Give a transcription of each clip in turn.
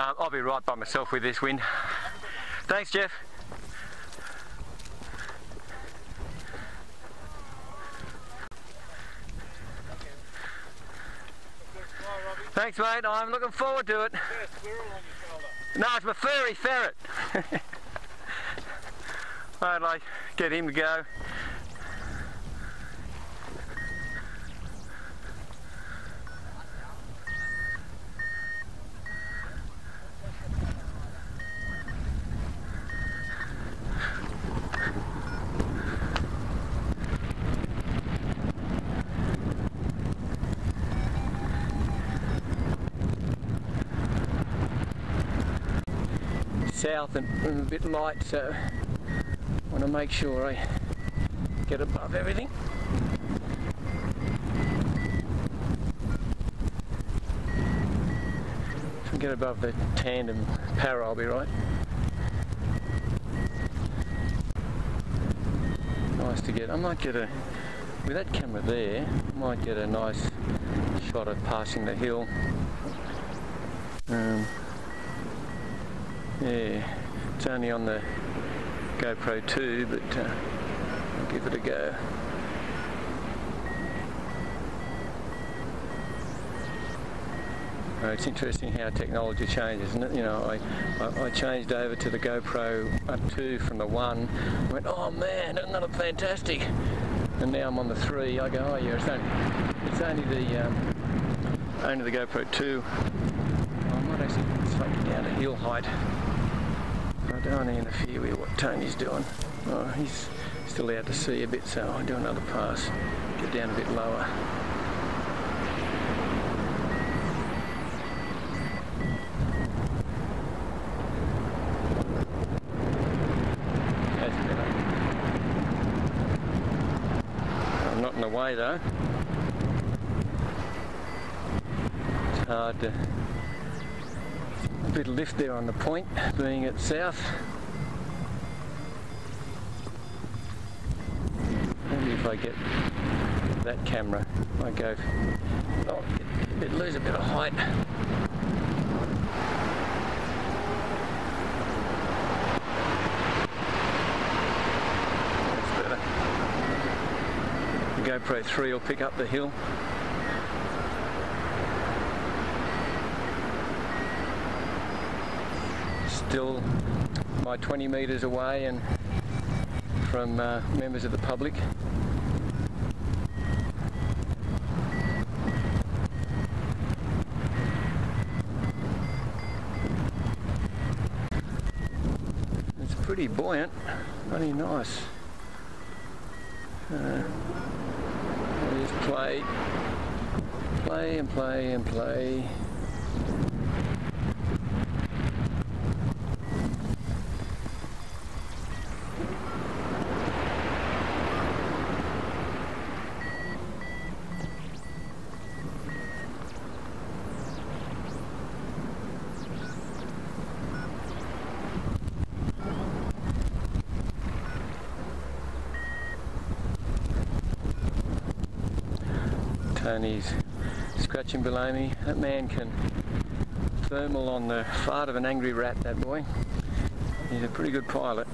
Um, I'll be right by myself with this wind. Thanks, Geoff. Thanks, mate. I'm looking forward to it. No, it's my furry ferret. I'd like get him to go. South and, and a bit light so I want to make sure I get above everything. If I get above the tandem power I'll be right. Nice to get, I might get a, with that camera there, I might get a nice shot of passing the hill. Um, yeah, it's only on the GoPro 2, but uh, I'll give it a go. Uh, it's interesting how technology changes, it? You know, I, I, I changed over to the GoPro 2 from the 1, I went, oh man, isn't that fantastic? And now I'm on the 3, I go, oh yeah, it's only, it's only the, um, only the GoPro 2. I might actually it down to hill height. I don't want to interfere with what Tony's doing. Oh, he's still out to sea a bit, so I'll do another pass, get down a bit lower. That's better. I'm not in the way though. It's hard to bit of lift there on the point, being at south. If I get that camera, I go, oh, a bit, lose a bit of height. The GoPro 3 will pick up the hill. Still my 20 metres away and from uh, members of the public. It's pretty buoyant, pretty nice. Uh, just play, play and play and play. Tony's scratching below me. That man can thermal on the fart of an angry rat, that boy. He's a pretty good pilot.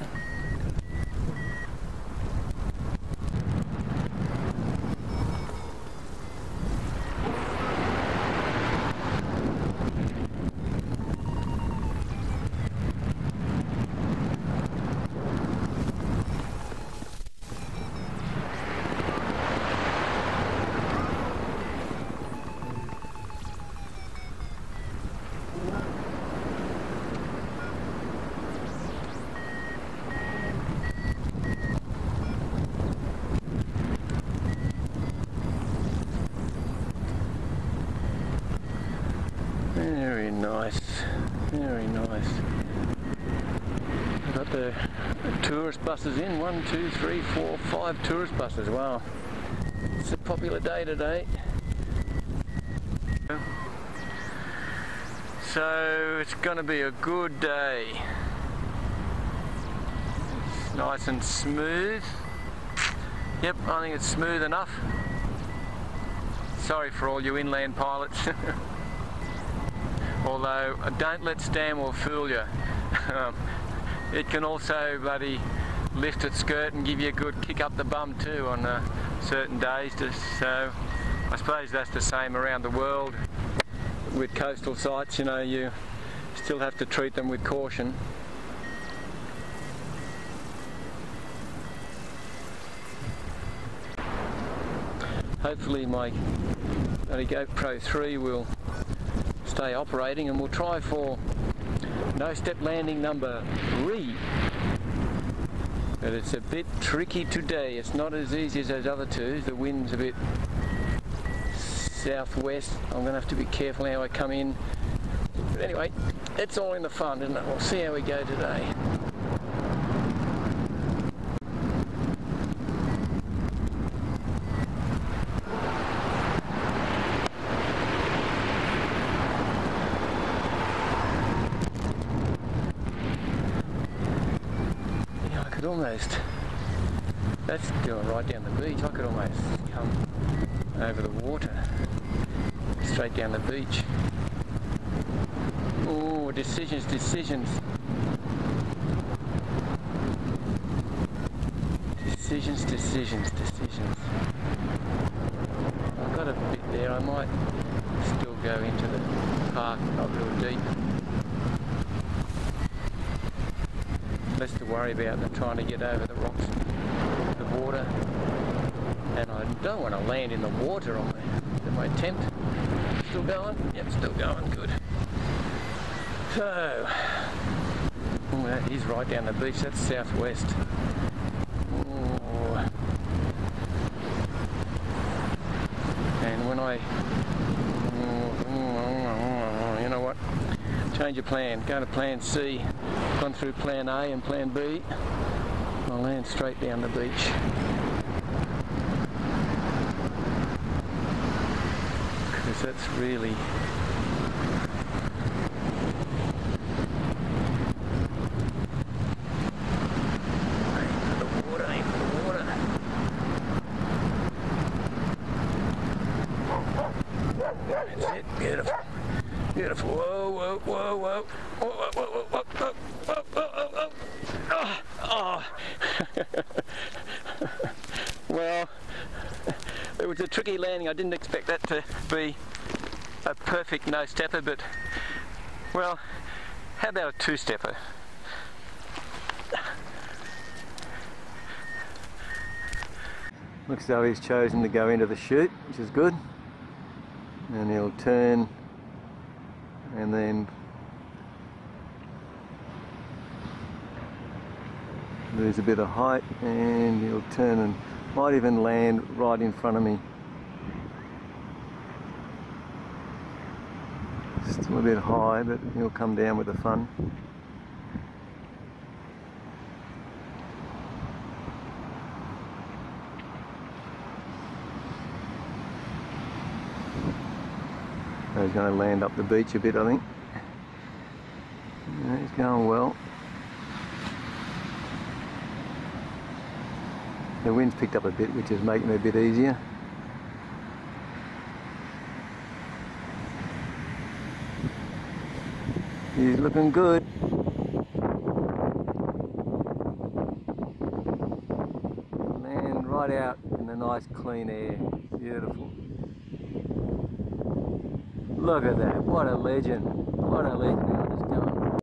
Very nice, nice. Got the tourist buses in, one, two, three, four, five tourist buses, wow. It's a popular day today. So it's going to be a good day. It's nice and smooth. Yep, I think it's smooth enough. Sorry for all you inland pilots. Although, uh, don't let Stanwell fool you. Um, it can also bloody lift its skirt and give you a good kick up the bum too on uh, certain days. Just, so I suppose that's the same around the world with coastal sites. You know, you still have to treat them with caution. Hopefully my GoPro 3 will stay operating and we'll try for no step landing number three. But it's a bit tricky today. It's not as easy as those other two. The wind's a bit southwest. I'm going to have to be careful how I come in. But anyway, it's all in the fun, isn't it? We'll see how we go today. Almost, that's doing right down the beach, I could almost come over the water, straight down the beach. Oh, decisions, decisions. Decisions, decisions, decisions. I've got a bit there, I might still go into the park, not real deep. less to worry about than trying to get over the rocks, the water. And I don't want to land in the water on my, attempt. Still going? Yep, still going, good. So, oh, that is right down the beach, that's southwest. And when I, you know what, change your plan, go to plan C gone through plan A and plan B. I'll land straight down the beach. Because that's really That's beautiful. Beautiful. Whoa, whoa, whoa, whoa. Whoa, whoa, whoa, whoa, whoa. well, it was a tricky landing. I didn't expect that to be a perfect no-stepper, but, well, how about a two-stepper? Looks as though he's chosen to go into the chute, which is good. And he'll turn and then lose a bit of height and he'll turn and might even land right in front of me. Still a bit high but he'll come down with the fun. he's going to land up the beach a bit I think. Yeah, he's going well. The wind's picked up a bit, which is making it a bit easier. He's looking good. Land right out in the nice clean air. Beautiful. Look at that. What a legend. What a legend.